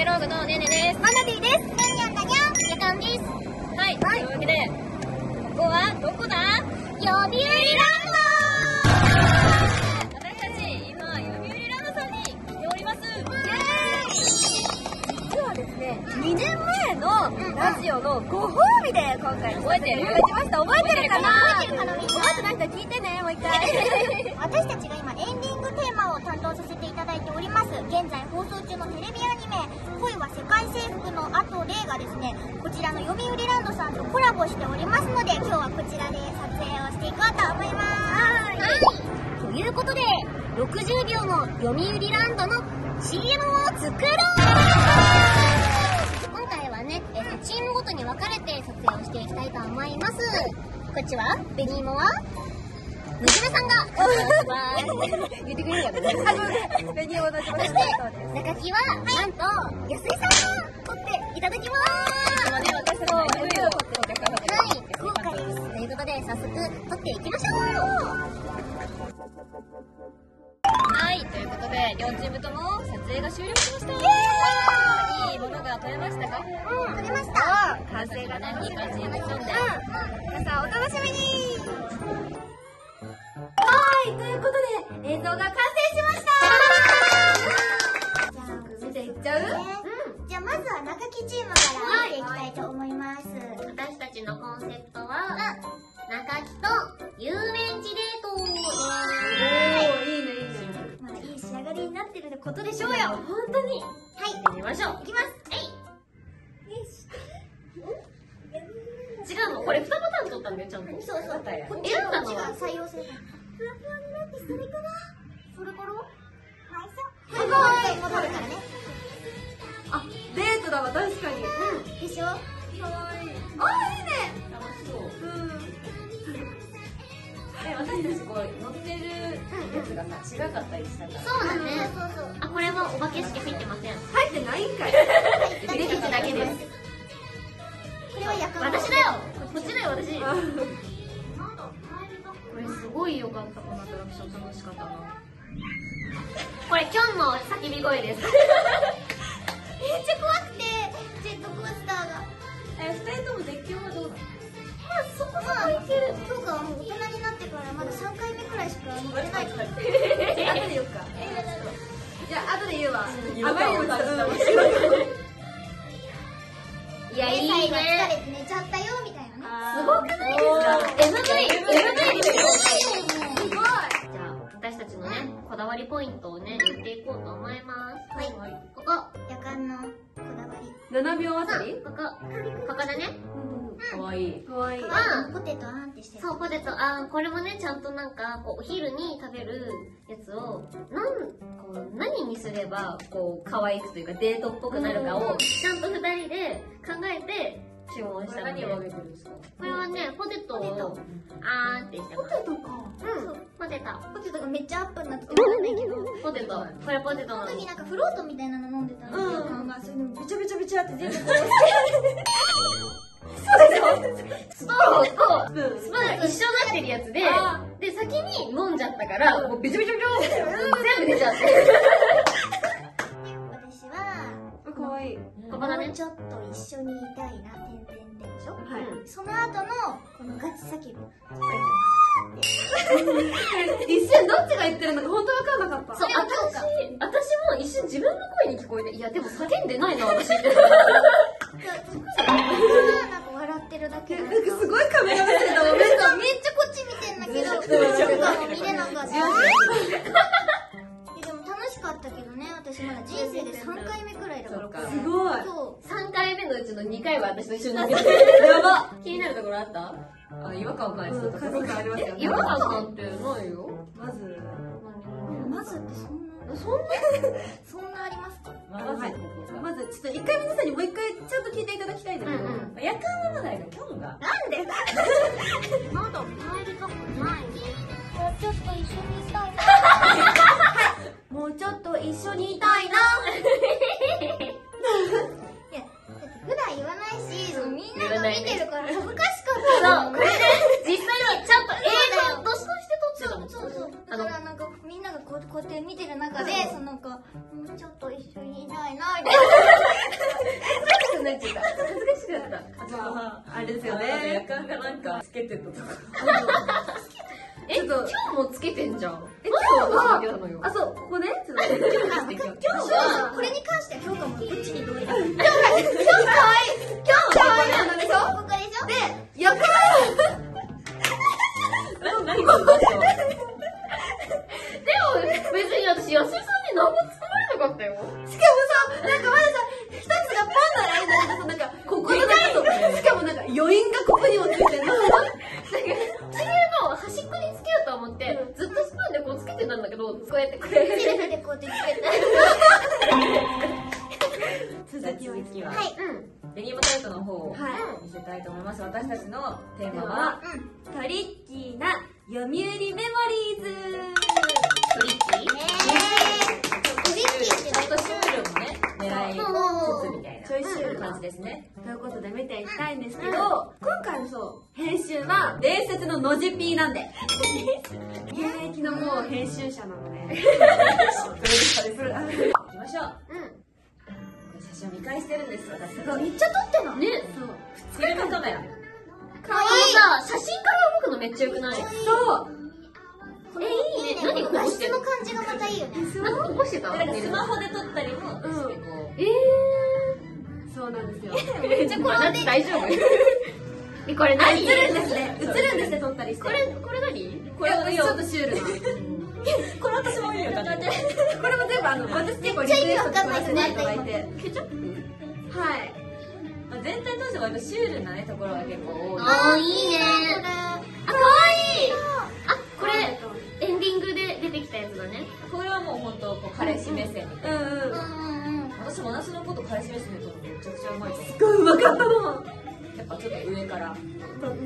エローグのねねです。マナディです。ニャンニャンだにゃん。やかんです。はい、というわけで、ここはどこだ？ラン私たち、今、ランドさんに来ております。実はですね、2年前のラジオのご褒美で今回覚えてるいただきました。覚えてるかな覚えてるかなな。覚えてない人聞いてね、もう一回。私たちが今エンディングテーマを担当させていただいております。現在放送中のテレビ恋は世界征服の後例がですね、こちらの読売ランドさんとコラボしておりますので、今日はこちらで撮影をしていこうと思います。はい。ということで、60秒の読売ランドの CM を作ろう今回はね、えっと、チームごとに分かれて撮影をしていきたいと思います。こっちは、ベニーモは、娘さんが、言ってくれるやろね。ベニーモのそして、中木は、なんと、安井さんが撮ってい。ただきます。今ね、私たちの MV を撮ってお客様はい、豪華です。とい。うことで、早速、撮ってい。きましょうはい、とい。うことで、両チームとも撮影が終了しました。い。い。ものが撮れましたかうん、撮れました。完成がね、い。い。感じになっちゃうんで。皆さんお楽しみにはい、ということで映像が完成しましたじゃあ、見ていっちゃう？うん。じゃあまずは中木チームから見ていきたいと思います。私たちのコンセプトは、中木と遊園地デートおー、いいね、いいね。まあ、いい仕上がりになってることでしょうよ。本当にはい。やりましょういきます。えい。違うのこれ2パターン撮ったんだよ、ちゃんと。そうそう。選んだのは、採用された。ふわふわになってそれから？それからすごい戻るからね。あ、デートだわ、確かに。うん。でしょ？かわいい。あ、いいね。楽しそう。うん。え、私たちこう、乗ってるやつがさ、違かったりしたから。そうだね。そうそう。あ、これはお化け式入ってません。入ってないんかい。出てきただけです。これはやかん私だよこっちだよ、私。かった、このアトラクション楽しかったな。これ、キョンの叫び声です。めっちゃ怖くて、ジェットコースターが。え、二人とも絶叫はどうなのまあ、そこまあ、いける。今日はもう大人になってからまだ3回目くらいしか乗ってないから。後で言うか。じゃあ、後で言うわ。あまりにもうんいや、いい最後疲ね。れて寝ちゃったよ、みたいなね。すごくない？ですか ?MV、MV ですのね、こだわりポイントをね、言っていこうと思います。はい。ここ、夜間のこだわり。7秒あたり？ここ、ここだね。かわいい。かわいい。うんポテトあんってしてる？そう、ポテト、あーこれもね、ちゃんとなんか、こう、お昼に食べるやつを、なん、こう、何にすれば、こう、可愛くというか、デートっぽくなるかを、ちゃんと二人で考えて、注文したので、こ何をあげてるんですか？れはね、ポテトポテトを、あーってしてます。ポテトか。うん、ポテト。がめっちゃアップになっててわかんないけど。ポテト。これポテトそのなの。時なんかフロートみたいなの飲んでたんですよ。うん。まあ、それでもびちゃびちゃびちゃって全部こストローと、う。うん。スプーン一緒になってるやつであ、で、先に飲んじゃったから、もうビチョビチョビチョって全部出ちゃって。私は、かわいい。ここだねもうちょっと一緒にいたいな、てんてんてんでしょはい。その後の、このガチ叫ぶ。一瞬どっちが言ってるのか本当わかんなかった。そう、私、私も一瞬自分の声に聞こえて、いや、でも叫んでないな、私って。なんか笑ってるだけなんかかすごいカメラ目線だもん。めっちゃめっちゃこっち見てんだけど、見れなかった。しかったけどね、私まだ人生で3回目くらいだから。かすごい。そう。3回目のうちの2回は私と一緒に飲んでる。やば。気になるところあった？あ、違和感ないうん、家族ありますよね。違和感なんてないよ。まず、まずってそんな、そんな？そんなありますか？はい。まず、ちょっと一回皆さんにもう一回ちゃんと聞いていただきたいんだけど、うん夜間はまだよ、キョンが。なんで？まだ帰りたくない？もうちょっと一緒にいたいと今日もつけてんじゃん。え今日はだけなのよ？あそうここね？ちょっ今日はこれに関しては評価もどっちに今日今日可愛いなのでしょここで。しょで横何何でも別に私安井さんに何も作られなかったよ。しかもさなんかまださ一つがパンならいいんだけどさなんかここのなんかしかもなんか余韻がここにもつやってこうやって手でこうやって続きは。はい。うん。デニムタイトの方をはい見せたいと思います。私たちのテーマははトリッキーな読売メモリーズ。トリッキー。えー。トリッキー。ってちょっとシュー。ルもね狙いつつみたいなちょいシュー。ル感じですねということで見ていきたいんですけど、今回のそう編集は伝説のノジピー。なんで現役のもう編集者なので。プロデューサーです行きましょううん写真を見返してるんです。私めっちゃ撮ってんのね。フィルムカメラ。あのさ写真から動くのめっちゃよくない？そう。えいいね。何画質の感じがまたいいよね。なんか起こしてた？スマホで撮ったりもしてこえそうなんですよ。ー、じゃあこ大丈夫 えこれあ何映るんですね。映るんですね撮ったりして。これこれ何？これ私ちょっとシュールな。う これ私もいいよこれも全部あの私結構リクエスト作らせていただいてケチャップ？はい。まあ全体としては割とシュールなねところが結構多い。あーいいね。あ可愛い。あこれエンディングで出てきたやつだね。これはもう本当こう彼氏目線みたいな。うんうんうんうん。うん私も同じのこと彼氏目線で撮るのめちゃくちゃうまいすごいうまかったのうやっぱちょっと上から。撮って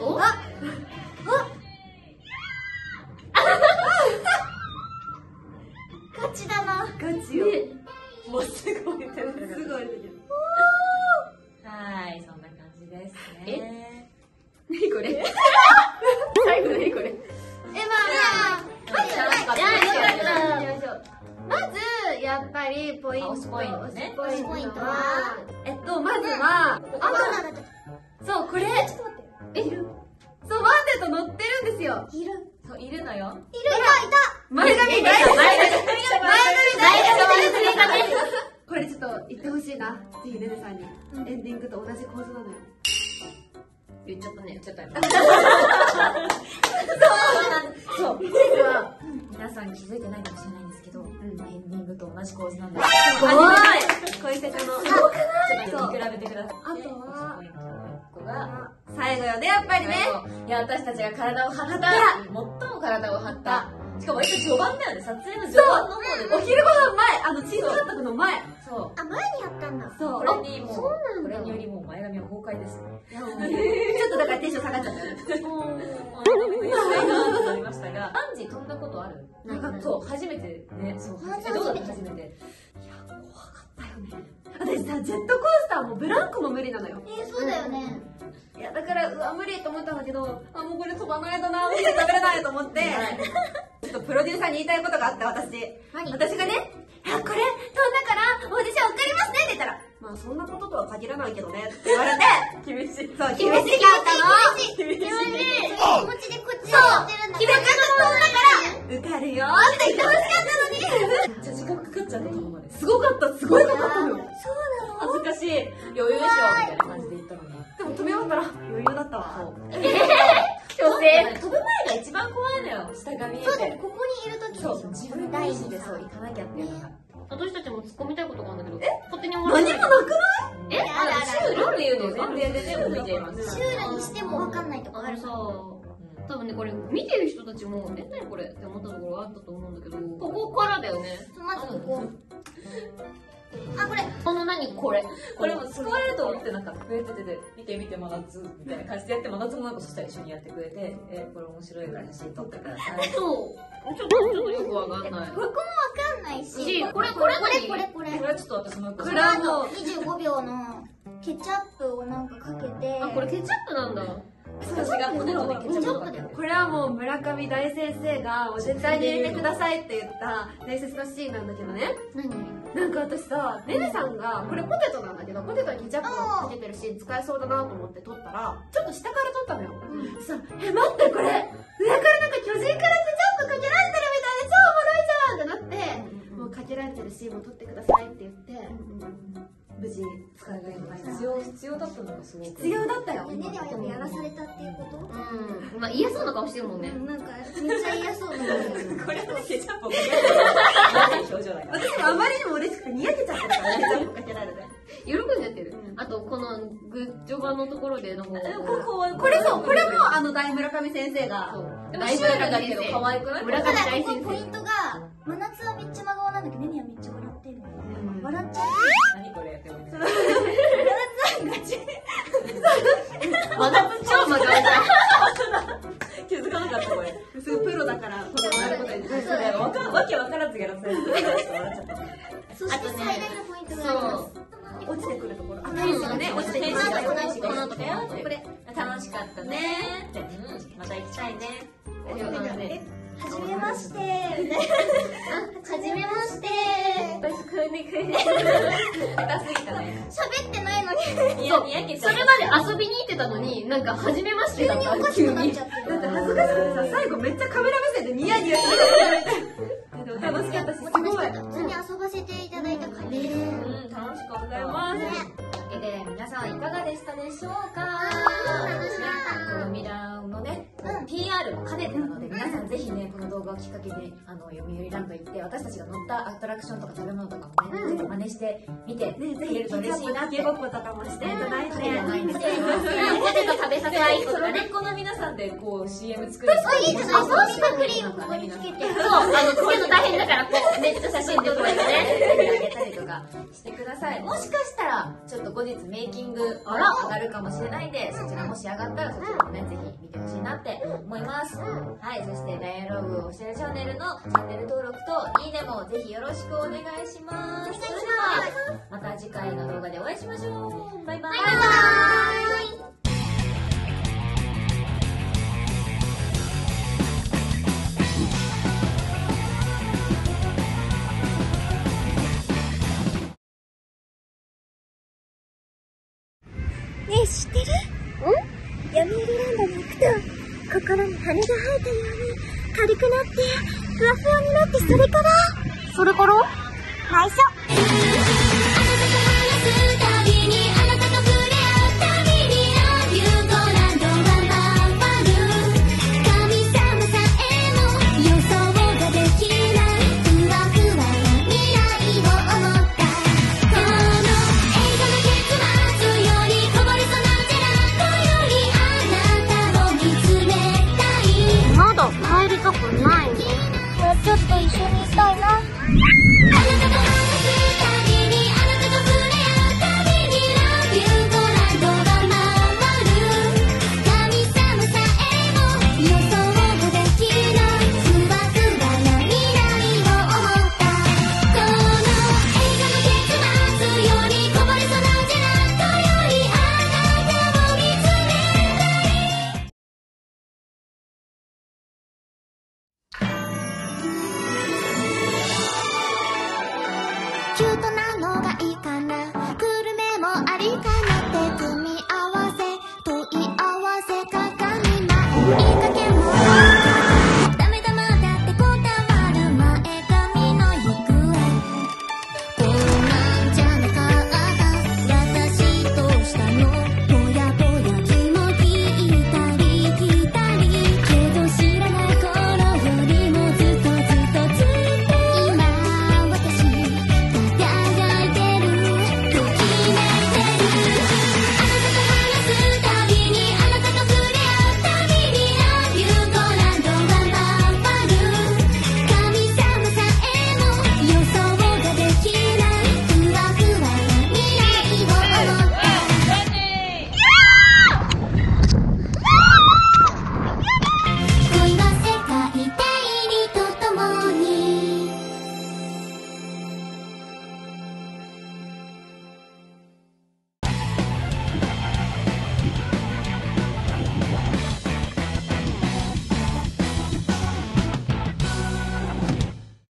おあガチだな。ガチよ。ねもうすごいすごい。はいそんな感じですね。何これ？最後何これ？えまあまやっぱりポイント。ポイントねポイントはえっとまずはあそうこれ。ちょっと待って。え？そうワンデーと乗ってるんですよ。いる。そういるのよ。いる。いたい前髪前前髪髪前髪前髪これちょっと言ってほしいなぜひねねさんにエンディングと同じ構図なのよ言っちゃったねちょっとそう実は皆さん気づいてないかもしれないんですけど、エンディングと同じ構図なんですごい。恋せちゃの。ちょっと見比べてください。あとは？が最後よねやっぱりね。いや私たちが体を張った。最も体を張った。しかも割と序盤だよね。撮影の序盤の方で。お昼ご飯前。あのチーズハットグの前そう。あ前にやったんだ。そう。これにもうそうなんだ。これによりもう前髪は崩壊です ちょっとだからテンション下がっちゃった。思いましたがバンジー飛ん。だことあるそう初めてねそうどうだった初初めてだよね私さジェットコースターもブランコも無理なのよえーそうだよねいやだからうわ無理と思ったん。だけどあもうこれ飛ばないだな食べれないと思ってちょっとプロデューサーに言いたいことがあって私何私がね「あこれ飛んだからオーディション受かりますね」って言ったら「まあそんなこととは限らないけどね」って言われて厳しい。そう厳しかったの。気持ちで気持ちでこっちでやってるんだ決め方飛んだから受かるよって言ってほしかったのに。めっちゃ時間かかっちゃった今まです。ごかったすごいかかったの？よ恥ずかしい。余裕でしょみたいな感じで言ったのに。でも止め終わったら余裕だったわ飛ぶ前が一番怖いのよ下が見えて。そうだよここにいる時でしょそう。自分大事でそう行かなきゃっていうのが。私たちも突っ込みたいことがあるんだけど勝手に終わらない何もなくない？え？あらシュール？っていうのを前提で全部見ていますシュールにしても分かんないとこある。さ多分ねこれ見てる人たちも「え何これ?」って思ったところがあったと思う。んだけどここからだよねまずここあこれ。この何これ？これも救われると思ってなかった。こうやってて見て見て真夏みたいな感じでやって真夏もなんかそしたら一緒にやってくれてえこれ面白いから写真撮ってくださいそう。ちょっとちょっとよくわかんないここも分かんないししこれこれこれ何これこれこれはちょっと私もこれはもう。25秒のケチャップをなんかかけてあこれケチャップなんだ私がポテトでケチャップかけるこれはもう。村上大先生が絶対に入れてくださいって言った伝説のシーンなんだけどね何なんか私さねねさんがこれポテトなんだけどポテトにケチャップかけてるし使えそうだなと思って撮ったらちょっと下から撮ったのよ、そしたら「え待ってこれ上からなんか巨人からけられてるしもう撮ってくださいって言って、無事使いがいのない必要必要だったのがすごく。必要だったよ。ねねはやっぱやらされたっていうこと？うん。まあ嫌そうな顔してるもんね。なんかめっちゃ嫌そうなのこれはケチャップをかけられ表情だから。私もあまりにも嬉しくてにやけちゃってるからケチャップかけられて。喜んじゃってる。あとこのグッジョバのところでのこここれそう。これもあの大村上先生が。そうでもシュールだけど可愛くない？村上ただ大先生。ここポイントが真夏はめっちゃ真顔なんだけどねねはめっちゃ笑ってる笑っちゃ何くれ下手すぎたね喋ってないのににやにやけちそれゃうまで遊びに行ってたのになんか初めましてだった。急におかしくなっちゃってだって恥ずかしくてさ最後めっちゃカメラ目線でニヤニヤしてるでも楽しかった。しすごい楽しかった普通に遊ばせていただいた感じで。すうん楽しかった。よというわけで皆さんいかがでしたでしょうか？楽しかった。このミラーのね、PR も兼ねてなので皆さんぜひねこの動画をきっかけにあの読売ランド行って私たちが乗ったアトラクションとか食べ物とかもね、ぜひ真似してみてねぜくれると嬉しいなって。ごっことかもしていただいて。ポテト食べさせ合いとかね。根っこの皆さんでこう CM 作るあいいじゃないですかソフトクリームここにつけてそうあのつけるの大変だからこうめっちゃ写真でこうやってねあげたりとかしてください。もしかしたらちょっと後日メイキングが上がるかもしれないんでそちらもし上がったらそちらもねぜひ見てほしいなって思います。はいそしてダイアログオフィシャルチャンネルのチャンネル登録といいねもぜひよろしくお願いします。それではまた次回の動画でお会いしましょう。バイバイ。ね心に羽が生えたように軽くなってふわふわになってそれからそれから内緒。